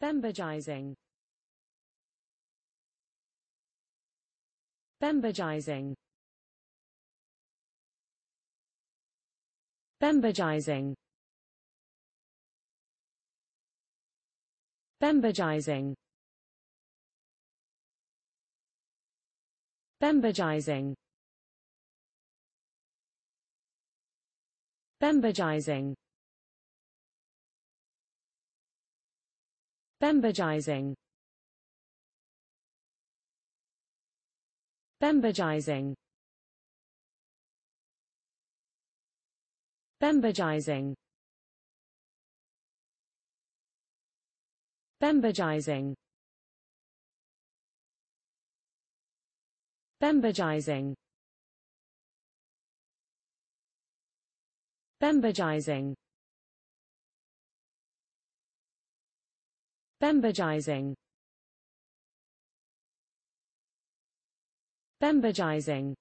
Bembagizing. Bembagizing. Bembagizing. Bembagizing. Bembagizing. Bembagizing. Bembagizing. Bembagizing. Bembagizing. Bembagizing. Bembagizing. Bembagizing. Bembagizing. Bembagizing.